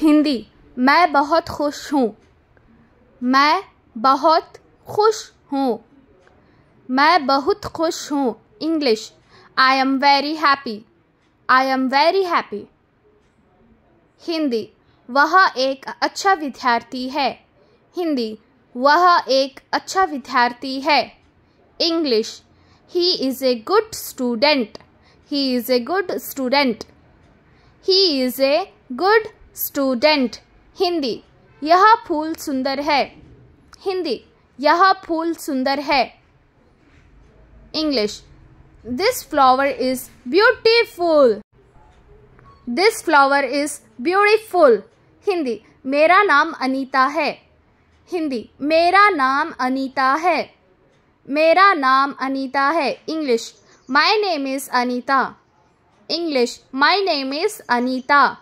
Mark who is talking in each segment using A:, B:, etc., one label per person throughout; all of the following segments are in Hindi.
A: हिंदी। मैं बहुत खुश हूँ। मैं बहुत खुश हूँ। मैं बहुत खुश हूँ। English I am very happy I am very happy Hindi, वह एक अच्छा विद्यार्थी है। हिंदी, वह एक अच्छा विद्यार्थी है। English he is a good student he is a good student he is a good student, Hindi, यह फूल सुंदर है। हिंदी, यह फूल सुंदर है। English this flower is beautiful this flower is beautiful Hindi, मेरा नाम अनीता है। हिंदी, मेरा नाम अनीता है। मेरा नाम अनीता है। English my name is Anita English my name is Anita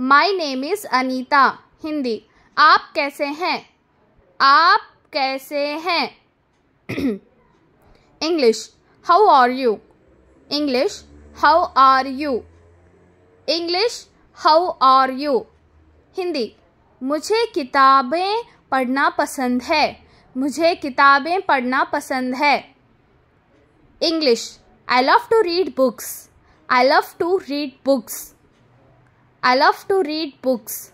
A: my name is Anita Hindi आप कैसे हैं? आप कैसे हैं? English how are you English how are you English how are you Hindi मुझे किताबें पढ़ना पसंद है। मुझे किताबें पढ़ना पसंद है। English I love to read books I love to read books I love to read books.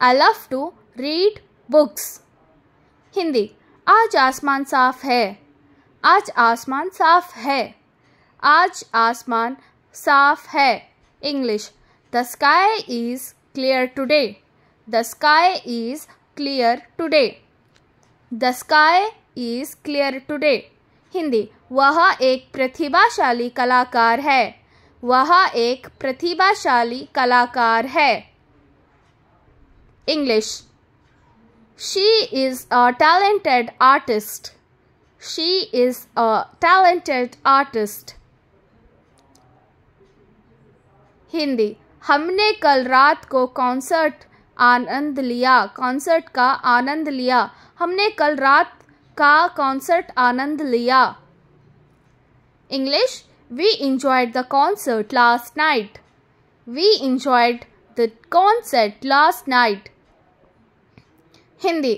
A: I love to read books. Hindi, आज आसमान साफ़ है। आज आसमान साफ़ है। आज आसमान साफ़ है। English the sky is clear today the sky is clear today the sky is clear today Hindi, वह एक प्रतिभाशाली कलाकार है। वह एक प्रतिभाशाली कलाकार है। English she is a talented artist she is a talented artist Hindi हमने कल रात को कॉन्सर्ट आनंद लिया। कॉन्सर्ट का आनंद लिया। हमने कल रात का कॉन्सर्ट आनंद लिया। English We enjoyed the concert last night. We enjoyed the concert last night. Hindi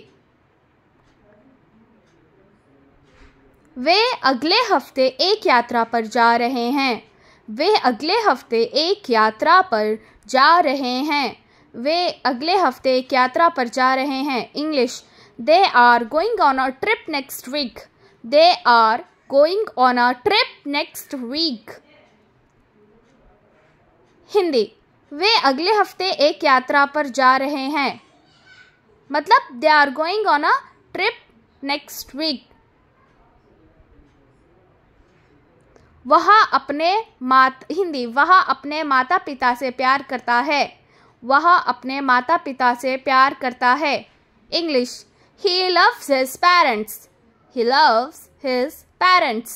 A: वे अगले हफ़्ते एक यात्रा पर जा रहे हैं। वे अगले हफ़्ते एक यात्रा पर जा रहे हैं। वे अगले हफ़्ते एक यात्रा पर जा रहे हैं। English they are going on a trip next week they are going on a trip next week. Hindi, वे अगले हफ़्ते एक यात्रा पर जा रहे हैं। मतलब they are going on a trip next week वह अपने मात, हिंदी, वह अपने माता पिता से प्यार करता है। वह अपने माता पिता से प्यार करता है। English he loves his parents he loves his parents.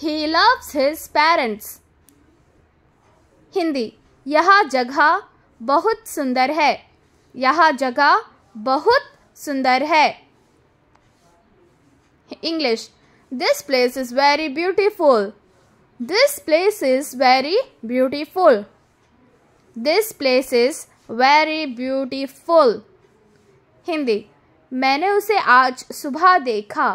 A: He loves his parents. Hindi यह जगह बहुत सुंदर है। यह जगह बहुत सुंदर है. English this place is very beautiful this place is very beautiful this place is very beautiful Hindi मैंने उसे आज सुबह देखा।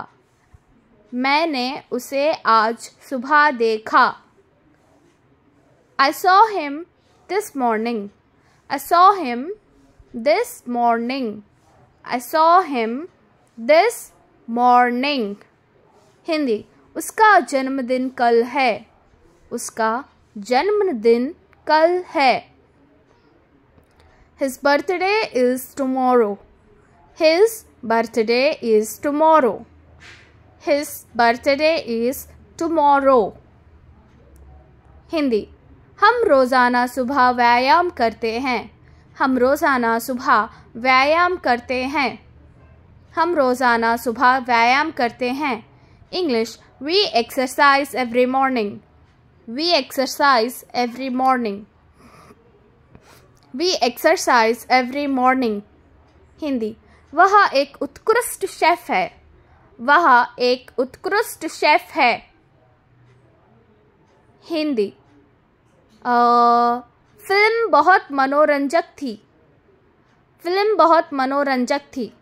A: मैंने उसे आज सुबह देखा। I saw him this morning I saw him this morning I saw him this morning Hindi, उसका जन्मदिन कल है। उसका जन्मदिन कल है। His birthday is tomorrow his birthday is tomorrow His birthday is tomorrow. Hindi हम रोज़ाना सुबह व्यायाम करते हैं। हम रोज़ाना सुबह व्यायाम करते हैं। हम रोज़ाना सुबह व्यायाम करते हैं। English we exercise every morning we exercise every morning we exercise every morning Hindi वह एक उत्कृष्ट शेफ है। वह एक उत्कृष्ट शेफ है। हिंदी। फ़िल्म बहुत मनोरंजक थी। फ़िल्म बहुत मनोरंजक थी।